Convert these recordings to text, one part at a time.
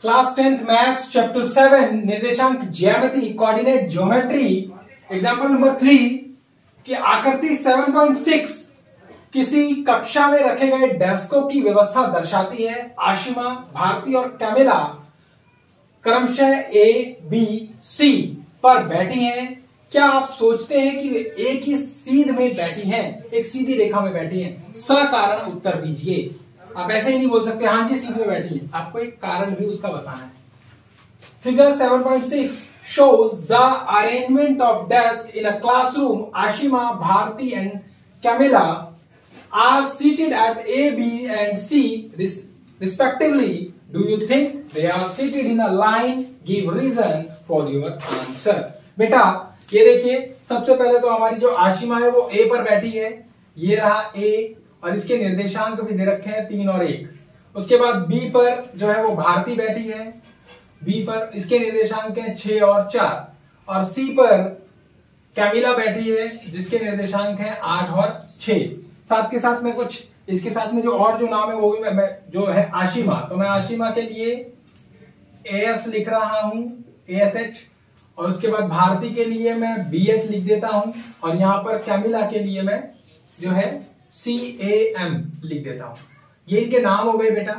Class tenth maths chapter seven निर्देशांक ज्यामिति coordinate geometry example number three की आकृति 7.6 किसी कक्षा में रखे गए डेस्कों की व्यवस्था दर्शाती है, आशिमा, भारती और कैमिला, क्रमशः ए बी सी पर बैठी हैं। क्या आप सोचते हैं कि वे एक ही सीध में बैठी हैं? एक सीधी रेखा में बैठी हैं। सकारण उत्तर दीजिए। आप ऐसे ही नहीं बोल सकते हाँ जी, सीट में बैठी है। आपको एक कारण भी उसका बताना है। Figure 7.6 shows the arrangement of desk in a classroom Ashima Bharti and Camilla are seated at A B and C respectively do you think they are seated in a line give reason for your answer बेटा, ये देखिए, सबसे पहले तो हमारी जो आशिमा है, वो ए पर बैठी है। ये रहा ए और इसके निर्देशांक भी दे रखे हैं तीन और एक। उसके बाद बी पर जो है वो भारती बैठी है। बी पर इसके निर्देशांक हैं छह और चार। और सी पर कैमिला बैठी है जिसके निर्देशांक हैं आठ और छ साथ के साथ में कुछ इसके साथ में जो और जो नाम है वो भी मैं, मैं जो है आशिमा। तो मैं आशिमा के लिए ए एस लिख रहा हूँ ए एस एच और उसके बाद भारती के लिए मैं बी एच लिख देता हूँ। और यहाँ पर कैमिला के लिए मैं जो है सी ए एम लिख देता हूँ। ये इनके नाम हो गए बेटा।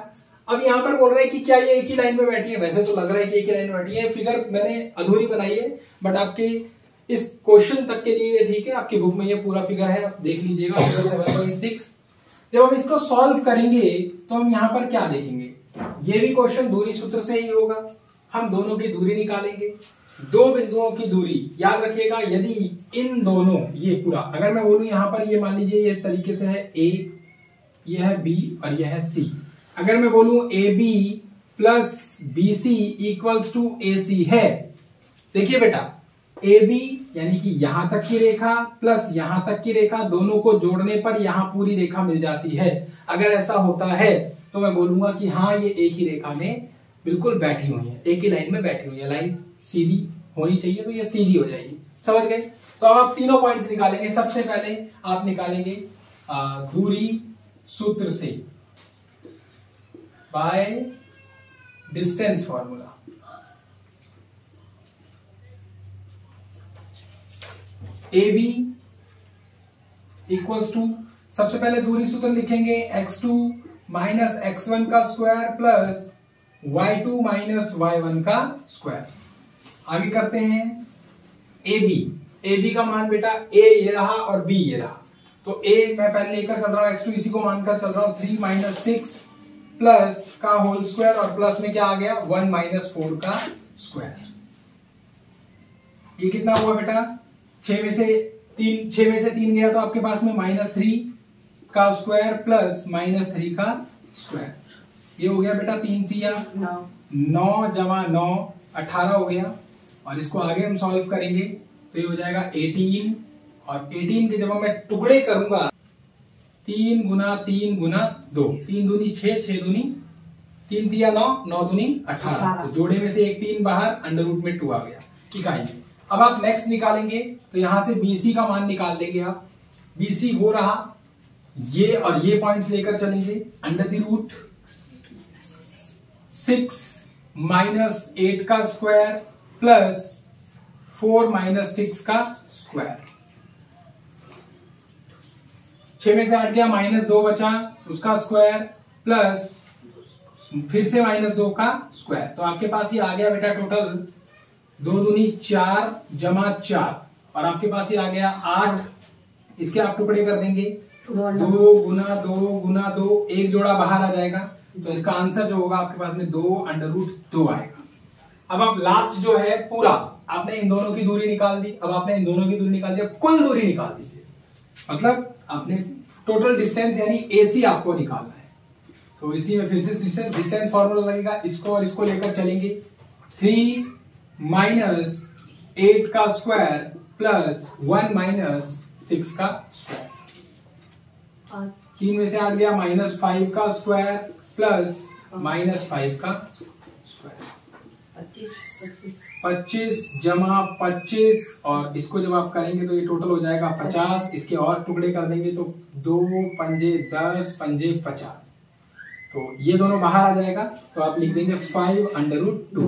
अब यहाँ पर बोल रहे हैं कि क्या ये एक ही लाइन में बैठी है? वैसे तो लग रहा है कि एक ही लाइन में बैठी है। फिगर मैंने अधूरी बनाई है बट आपके इस क्वेश्चन तक के लिए ठीक है। आपकी बुक में ये पूरा फिगर है, आप देख लीजिएगा। फिगर सेवन पॉइंट सिक्स जब हम इसको सॉल्व करेंगे तो हम यहाँ पर क्या देखेंगे? ये भी क्वेश्चन दूरी सूत्र से ही होगा। हम दोनों की दूरी निकालेंगे। दो बिंदुओं की दूरी, याद रखिएगा, यदि इन दोनों, ये पूरा, अगर मैं बोलूँ यहाँ पर, ये मान लीजिए, ये इस तरीके से है ए ये है बी और ये है सी अगर मैं बोलूँ A B plus B C equals to A C है, देखिए बेटा ए बी यानी कि यहाँ तक की रेखा प्लस यहाँ तक की रेखा, दोनों को जोड़ने पर यहाँ पूरी रेखा मिल जाती है। अगर ऐसा होता है तो मैं बोलूँगा कि हाँ ये एक ही रेखा में बिल्कुल बैठी हुई है, एक ही लाइन में बैठी हुई है, लाइन सीधी होनी चाहिए तो ये सीधी हो जाएगी। समझ गए? तो अब आप तीनों पॉइंट्स निकालेंगे। सबसे पहले आप निकालेंगे दूरी सूत्र से by distance formula A B equals to सबसे पहले दूरी सूत्र लिखेंगे X two minus X one का square plus Y two minus Y one का स्क्वायर आगे करते हैं। ए बी ए बी का मान बेटा ए ये रहा और बी ये रहा। तो ए मैं पहले लेकर चल रहा हूँ एक्स टू इसी को मानकर चल रहा हूँ थ्री माइनस सिक्स प्लस का होल स्क्वायर और प्लस में क्या आ गया? वन माइनस फोर का स्क्वायर ये कितना हुआ बेटा? छ में से तीन छ में से तीन गया तो आपके पास में माइनस थ्री का स्क्वायर प्लस माइनस थ्री का स्क्वायर ये हो गया बेटा तीन तिया नौ जमा नौ अठारह हो गया। और इसको आगे हम सॉल्व करेंगे तो ये हो जाएगा 18 और 18 के जब मैं टुकड़े करूँगा तीन गुना तीन गुना दो तीन दूनी छह छह दूनी तीन दिया नौ नौ दूनी अठारह। तो जोड़े में से एक तीन बाहर अंडर रूट में टू आ गया। इकाई अब आप नेक्स्ट निकालेंगे तो यहाँ से बीसी का मान निकाल लेंगे आप। बीसी वो रहा ये और ये पॉइंट्स लेकर चलेंगे under the root six minus eight का square plus four minus six का स्क्वायर छ में से हट गया माइनस दो बचा उसका स्क्वायर प्लस फिर से माइनस दो का स्क्वायर तो आपके पास ये आ गया बेटा टोटल दो दूनी चार जमा चार. और आपके पास ये आ गया आठ. इसके आप टुकड़े कर देंगे दो गुना दो गुना दो एक जोड़ा बाहर आ जाएगा. तो इसका आंसर जो होगा आपके पास में दो अंडर रूट दो आएगा. अब आप लास्ट जो है पूरा आपने इन दोनों की दूरी निकाल दी अब आपने इन दोनों की दूरी निकाल दी कुल दूरी निकाल दीजिए। मतलब आपने टोटल डिस्टेंस यानी एसी आपको निकालना है। तो इसी में फिर से डिस्टेंस फॉर्मूला लगेगा इसको और इसको लेकर चलेंगे। थ्री माइनस एट का square plus one minus six का स्क्वायर तीन में से आठ गया माइनस फाइव का स्क्वायर प्लस माइनस फाइव का स्क्वायर पच्चीस जमा पच्चीस और इसको जब आप करेंगे तो ये टोटल हो जाएगा पचास। इसके और टुकड़े कर देंगे तो दो पंजे दस पंजे पचास। तो ये दोनों बाहर आ जाएगा। तो आप लिख देंगे फाइव अंडर रूट टू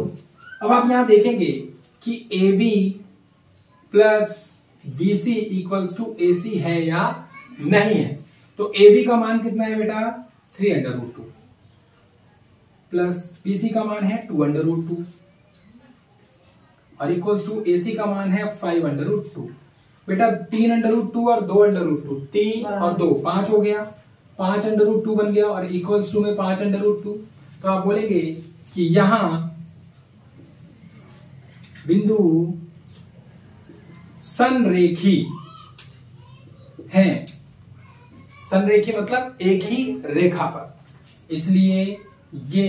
अब आप यहाँ देखेंगे कि A B plus B C equals to A C है या नहीं है। तो ए बी का मान कितना है बेटा? Three under root two plus B C का मान है टू अंडर रूट टू और इक्वल्स टू ए सी का मान है फाइव अंडर रूट टू बेटा तीन अंडर रूट टू और दो अंडर रूट टू तीन और दो पाँच हो गया. पाँच अंडर रूट टू बन गया और इक्वल्स टू में पाँच अंडर रूट टू तो आप बोलेंगे कि यहाँ बिंदु संरेखी है. संरेखी मतलब एक ही रेखा पर. इसलिए ये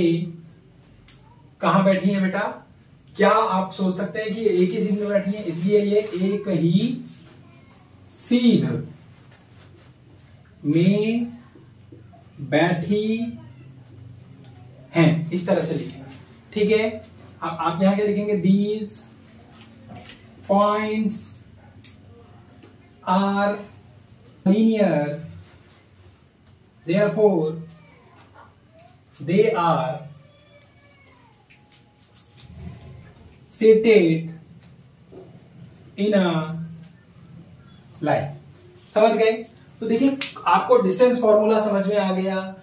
कहाँ बैठी है बेटा? क्या आप सोच सकते हैं कि ये एक ही सीध में बैठी है? इसलिए ये एक ही सीध में बैठी हैं। इस तरह से लिखेंगे ठीक है? अब आप यहाँ क्या लिखेंगे? These points are linear therefore, they are seated in समझ गए? तो देखिए, आपको डिस्टेंस फॉर्मूला समझ में आ गया।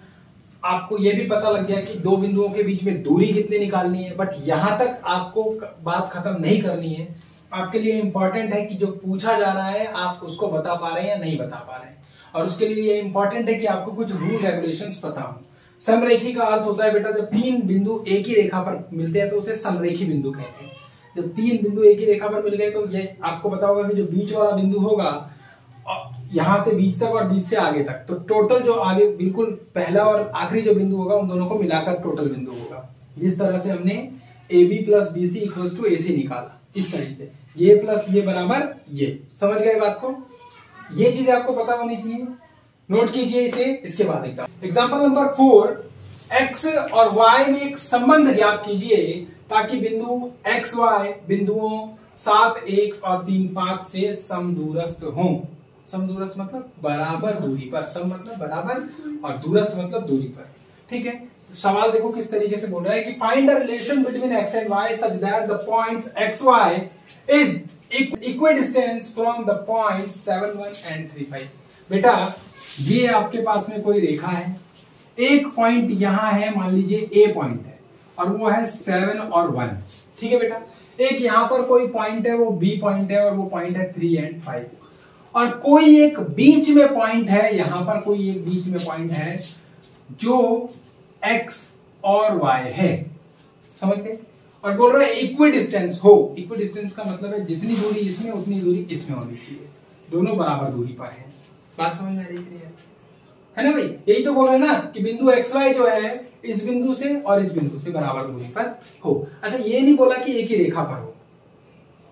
आपको यह भी पता लग गया कि दो बिंदुओं के बीच में दूरी कितनी निकालनी है बट यहाँ तक आपको बात खत्म नहीं करनी है। आपके लिए इंपॉर्टेंट है कि जो पूछा जा रहा है, आप उसको बता पा रहे हैं या नहीं बता पा रहे हैं। और उसके लिए ये इंपॉर्टेंट है कि आपको कुछ रूल रेगुलेशंस पता हो समरेखी का अर्थ होता है, बेटा, जब तीन बिंदु एक ही रेखा पर मिलते हैं तो उसे समरेखी बिंदु कहते हैं। जब तीन बिंदु एक ही रेखा पर मिल गए तो ये आपको पता होगा कि जो बीच वाला बिंदु होगा यहाँ से बीच तक और बीच से आगे तक। तो टोटल जो आगे, बिल्कुल पहला और आखिरी जो बिंदु होगा, उन दोनों को मिलाकर टोटल बिंदु होगा। जिस तरह से हमने A B plus B C equal to A C निकाला, इस तरह से। ये प्लस ये बराबर ये। समझ गए बात को? ये चीज़ आपको पता होनी चाहिए। नोट कीजिए इसे, इसके बाद exam example number four X और वाई में एक संबंध ज्ञात कीजिए ताकि बिंदु एक्स वाई बिंदुओं सात, एक और तीन, पाँच से समदूरस्थ हो। समदूरस्थ मतलब बराबर दूरी पर। सम मतलब बराबर और दूरस्थ मतलब दूरी पर। ठीक है? सवाल देखो किस तरीके से बोल रहा है कि find the relation between X and Y such that the points X Y is equidistance from the point seven one and three five बेटा, ये आपके पास में कोई रेखा है? एक पॉइंट यहाँ है, मान लीजिए ए पॉइंट है, और वो है सेवन और वन ठीक है बेटा? एक यहाँ पर कोई पॉइंट है, वो बी पॉइंट है, और वो पॉइंट है थ्री एंड फाइव और कोई एक बीच में पॉइंट है, यहाँ पर कोई एक बीच में पॉइंट है, जो एक्स और वाई है। समझ गए? और बोल रहा है इक्वी डिस्टेंस हो। इक्वी डिस्टेंस का मतलब है जितनी दूरी इसमें, उतनी दूरी इसमें होनी चाहिए। दोनों बराबर दूरी पर है। बात समझ में आ रही है है ना भाई? यही तो बोल रहे हैं ना कि बिंदु एक्स वाई जो है, इस बिंदु से और इस बिंदु से बराबर दूरी पर हो। अच्छा ये नहीं बोला कि एक ही रेखा पर हो।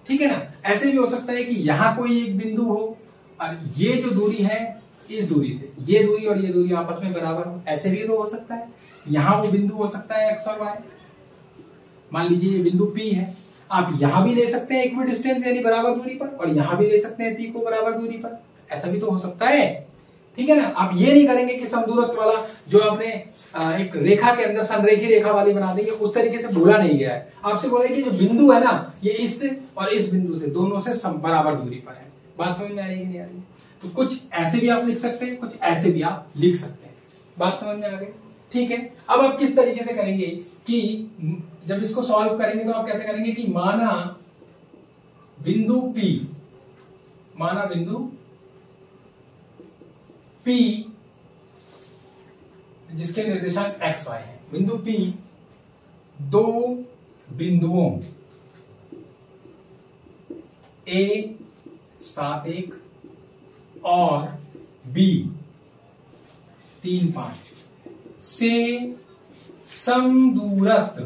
ठीक है ना? ऐसे भी हो सकता है कि यहाँ कोई एक बिंदु हो और ये जो दूरी है, इस दूरी से। ये दूरी और ये दूरी आपस में बराबर हो। ऐसे भी तो हो सकता है। यहाँ वो बिंदु हो सकता है एक्स और वाई मान लीजिए ये बिंदु पी है। आप यहाँ भी ले सकते हैं इक्वी डिस्टेंस यानी बराबर दूरी पर, और यहाँ भी ले सकते हैं पी को बराबर दूरी पर। ऐसा भी तो हो सकता है। ठीक है ना? आप ये नहीं करेंगे कि समदूरस्थ वाला जो आपने एक रेखा के अंदर संरेखी रेखा वाली बना देंगे, उस तरीके से बोला नहीं गया है। आपसे बोला कि जो बिंदु है ना, ये इस और इस बिंदु से, दोनों से बराबर दूरी पर है। बात समझ में आ रही है नहीं आ रही? तो कुछ ऐसे भी आप लिख सकते हैं, कुछ ऐसे भी आप लिख सकते हैं। बात समझ में आ गई? ठीक है? अब आप किस तरीके से करेंगे कि, जब इसको सॉल्व करेंगे तो आप कैसे करेंगे कि माना बिंदु P, माना बिंदु P, जिसके निर्देशांक एक्स वाई है। बिंदु पी दो बिंदुओं। ए सात एक, और बी तीन पाँच। से समदूरस्थ।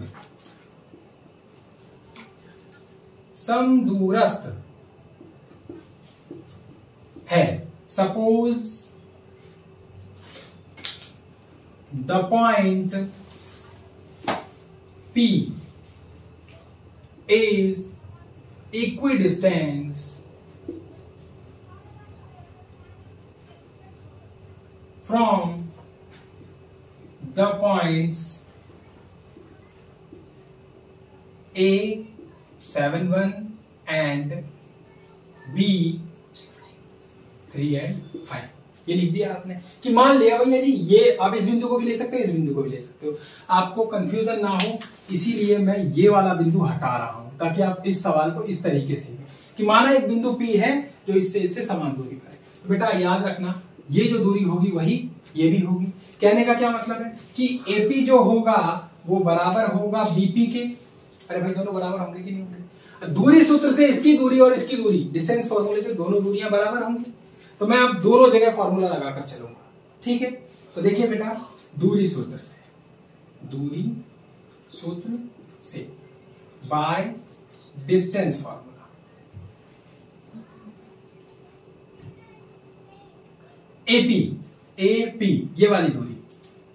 समदूरस्थ है। Suppose the point P is equidistant from the points A 7 1 and B 3 and 5 ये लिख दिया आपने कि मान लिया भैया जी, ये आप इस बिंदु को भी ले सकते हो, इस बिंदु को भी ले सकते हो। आपको कंफ्यूजन ना हो, इसीलिए मैं ये वाला बिंदु हटा रहा हूँ, ताकि आप इस सवाल को इस तरीके से कि माना एक बिंदु पी है जो इससे इससे समान दूरी पर है। तो बेटा याद रखना, ये जो दूरी होगी वही, ये भी होगी। कहने का क्या मतलब है कि एपी जो होगा, वो बराबर होगा बीपी के। अरे भाई, दोनों बराबर होंगे कि नहीं होंगे? दूरी सूत्र से इसकी दूरी और इसकी दूरी डिस्टेंस फॉर्मूले से दोनों दूरियाँ बराबर होंगी। तो मैं अब दोनों जगह फॉर्मूला लगाकर चलूँगा। ठीक है? तो देखिए बेटा, दूरी सूत्र से। दूरी सूत्र से by distance formula AP AP ये वाली दूरी।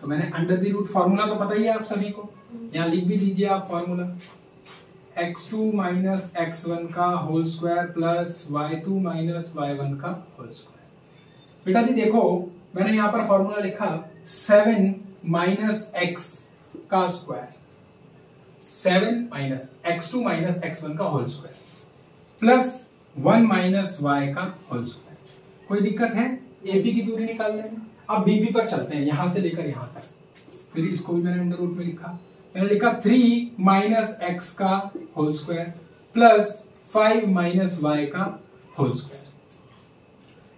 तो मैंने अंडर दी रूट फॉर्मूला तो पता ही है आप सभी को। यहाँ लिख भी दीजिए आप formula X two minus X one का whole square plus Y two minus Y one का होल स्क्वायर बेटा जी देखो, मैंने यहाँ पर फॉर्मूला लिखा सेवन माइनस एक्स का square seven minus X two minus X one का whole square plus one minus Y का होल स्क्वायर कोई दिक्कत है? एपी की दूरी निकाल लेंगे अब बीपी पर चलते हैं, यहाँ से लेकर यहाँ तक। फिर इसको भी मैंने अंडर रूट में लिखा। मैंने लिखा थ्री माइनस एक्स का whole square plus five minus Y का होल स्क्वायर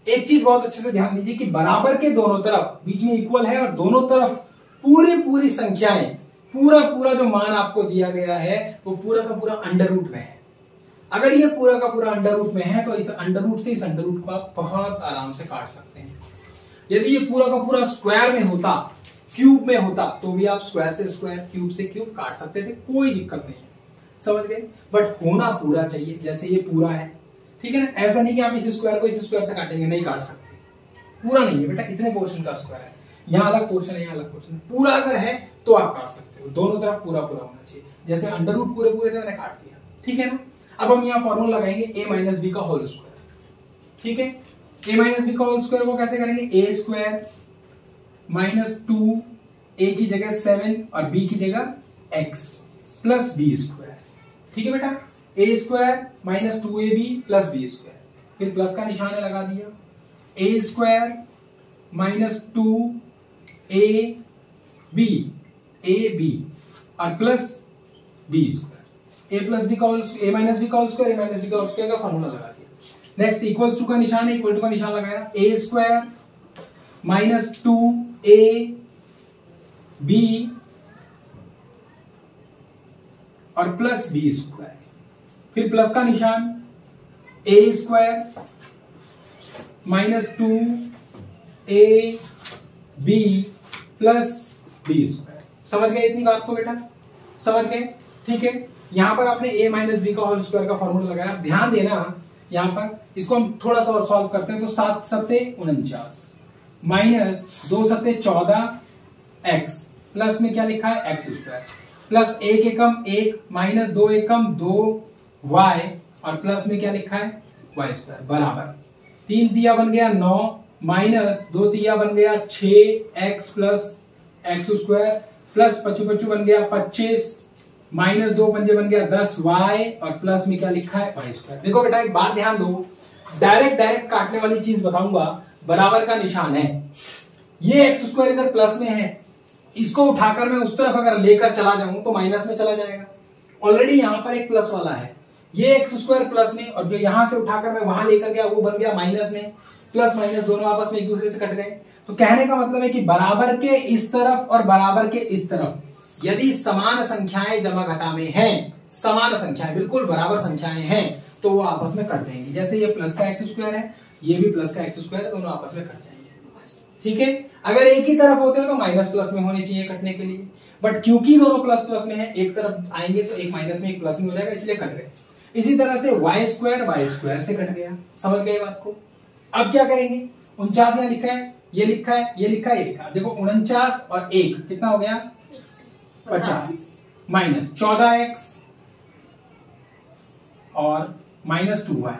एक चीज़ बहुत अच्छे से ध्यान दीजिए कि बराबर के दोनों तरफ़, बीच में इक्वल है और दोनों तरफ़ पूरी पूरी संख्याएँ, पूरा पूरा जो मान आपको दिया गया है, वो पूरा का पूरा अंडर रूट में है। अगर ये पूरा का पूरा अंडर रूट में है तो इस अंडर रूट से इस अंडर रूट को आप बहुत आराम से काट सकते हैं। यदि ये पूरा का पूरा स्क्वायर में होता क्यूब में होता तो भी आप स्क्वायर से स्क्वायर क्यूब से क्यूब काट सकते थे, कोई दिक्कत नहीं है। समझ गए? बट होना पूरा चाहिए, जैसे ये पूरा है ठीक है ना? ऐसा नहीं कि आप इस स्क्वायर को इस स्क्वायर से काटेंगे, नहीं काट सकते। पूरा नहीं है बेटा, इतने पोर्शन का स्क्वायर है। यहाँ अलग पोर्शन है, यहाँ अलग पोर्शन पूरा अगर है तो आप काट सकते हो। दोनों तरफ़ पूरा पूरा होना चाहिए। जैसे अंडर रूट पूरे पूरे से मैंने काट दिया। ठीक है ना? अब हम यहाँ फॉर्मूला लगाएँगे ए माइनस बी का होल स्क्वायर ठीक है? ए माइनस बी का होल स्क्वायर को कैसे करेंगे? A square minus two A की जगह सेवन और बी की जगह एक्स प्लस बी स्क्वायर ठीक है बेटा? A square minus two A B plus B square फिर प्लस का निशान लगा दिया। A square minus two A B A B और plus B square A plus B का ए माइनस बी का स्क्वायर ए माइनस बी का square का फॉर्मूला लगा दिया। नेक्स्ट इक्वल्स टू का निशान है इक्वल टू का निशान लगाया। A square minus two A B और प्लस बी स्क्वायर फिर प्लस का निशान A square minus two A B plus B square समझ गए इतनी बात को बेटा? समझ गए? ठीक है? यहाँ पर आपने ए माइनस बी का होल स्क्वायर का फॉर्मूला लगाया। ध्यान देना, यहाँ पर इसको हम थोड़ा सा और सॉल्व करते हैं तो सात सत्ते उनचास माइनस दो सत्ते चौदह एक्स प्लस में क्या लिखा है? एक्स स्क्वायर प्लस एक एकम एक माइनस दो एकम दो वाई और प्लस में क्या लिखा है? वाई स्क्वायर बराबर। तीन दिया बन गया नौ माइनस दो दिया बन गया छ X plus X square plus पचू पचू बन गया पच्चीस माइनस दो पंजे बन गया दस वाई और प्लस में क्या लिखा है? वाई स्क्वायर देखो बेटा, एक बात ध्यान दो। डायरेक्ट डायरेक्ट काटने वाली चीज़ बताऊँगा। बराबर का निशान है। ये एक्स स्क्वायर इधर प्लस में है। इसको उठाकर मैं उस तरफ़ अगर लेकर चला जाऊँ तो माइनस में चला जाएगा। ऑलरेडी यहाँ पर एक प्लस वाला है। ये एक्स स्क्वायर प्लस में, और जो यहाँ से उठाकर मैं वहाँ लेकर गया, वो बन गया माइनस में। प्लस माइनस दोनों आपस में एक दूसरे से कट गए। तो कहने का मतलब है कि बराबर के इस तरफ़ और बराबर के इस तरफ़, यदि समान संख्याएँ जमा घटा में हैं, समान संख्याएँ, बिल्कुल बराबर संख्याएँ हैं तो वो आपस में कट जाएँगी। जैसे ये प्लस का एक्स स्क्वायर है, ये भी प्लस का एक्स स्क्वायर है, दोनों आपस में कट जाएँगे। ठीक है? अगर एक ही तरफ़ होते हो तो माइनस प्लस में होने चाहिए कटने के लिए। बट क्योंकि दोनों प्लस प्लस में है, एक तरफ़ आएँगे तो एक माइनस में एक प्लस में हो जाएगा, इसलिए कट गए। इसी तरह से वाई स्क्वायर वाई स्क्वायर से कट गया। समझ गए बात को? अब क्या करेंगे? उनचास यहाँ लिखा है, ये लिखा है, ये लिखा है, ये लिखा देखो, उनचास और एक, कितना हो गया? पचास। माइनस चौदह एक्स और माइनस टू वाई,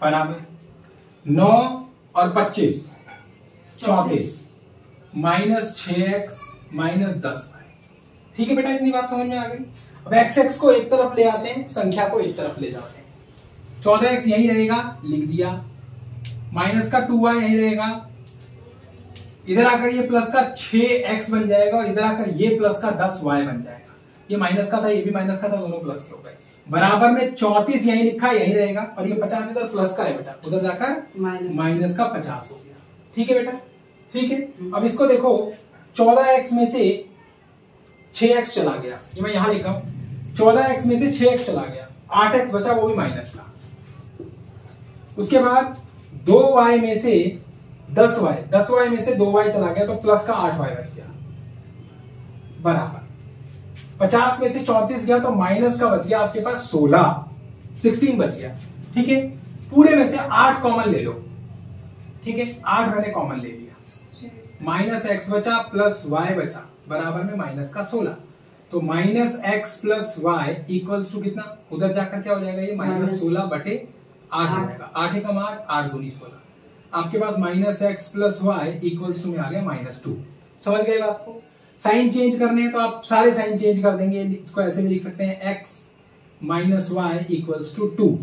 बराबर। नौ और पच्चीस, चौतीस। माइनस छ एक्स, माइनस दस वाई। ठीक है बेटा, इतनी बात समझ में आ गई? अब एक्स एक्स को एक तरफ़ ले आते हैं संख्या को एक तरफ़ ले जाते हैं। चौदह एक्स यही रहेगा लिख दिया। माइनस का टू वाई यही रहेगा। इधर आकर ये प्लस का छ एक्स बन जाएगा और इधर आकर ये प्लस का दस वाई बन जाएगा। ये माइनस का था ये भी माइनस का था दोनों प्लस के हो गए। बराबर में चौतीस यही लिखा यही रहेगा। और ये पचास इधर प्लस का है बेटा उधर जाकर माइनस। का पचास हो गया। ठीक है बेटा? ठीक है? अब इसको देखो चौदह एक्स में से छ एक्स चला गया। ये मैं यहाँ लिखा हूँ। चौदह एक्स में से छ एक्स चला गया। आठ एक्स बचा वो भी माइनस का उसके बाद दो वाई में से दस वाई दस वाई में से दो वाई चला गया तो प्लस का आठ वाई बच गया बराबर। पचास में से चौंतीस गया तो माइनस का बच गया आपके पास सोलह। सिक्सटीन बच गया। ठीक है? पूरे में से आठ कॉमन ले लो। ठीक है? आठ मैंने कॉमन ले लिया। माइनस एक्स बचा प्लस वाई बचा। बराबर में माइनस का सोलह। तो minus X plus Y equals to कितना? उधर जाकर क्या हो जाएगा ये? माइनस सोलह बटे आठ हो जाएगा। आठ एकम आठ आठ दूनी सोलह। आपके पास minus X plus Y equals to में आ गया माइनस टू। समझ गए बात को? साइन चेंज करने हैं तो आप सारे साइन चेंज कर देंगे। इसको ऐसे भी लिख सकते हैं X minus Y equals to two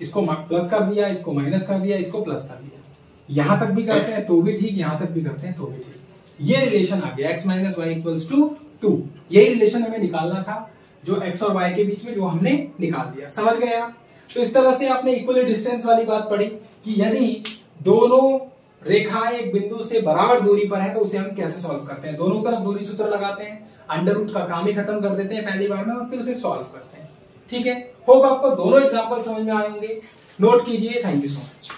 इसको प्लस कर दिया इसको माइनस कर दिया इसको प्लस कर दिया। यहाँ तक भी करते हैं तो भी ठीक यहाँ तक भी करते हैं तो भी ठीक। ये रिलेशन आ गया X minus Y equals to two यही रिलेशन हमें निकालना था, जो एक्स और वाई के बीच में, जो हमने निकाल दिया। समझ गए आप? तो इस तरह से आपने इक्वली डिस्टेंस वाली बात पढ़ी कि यदि दोनों रेखाएँ एक बिंदु से बराबर दूरी पर है तो उसे हम कैसे सॉल्व करते हैं? दोनों तरफ़ दूरी सूत्र लगाते हैं अंडर रूट का काम ही खत्म कर देते हैं पहली बार में और फिर उसे सॉल्व करते हैं। ठीक है? होप आपको दोनों एग्ज़ाम्पल समझ में आए होंगे। नोट कीजिए। Thank you so much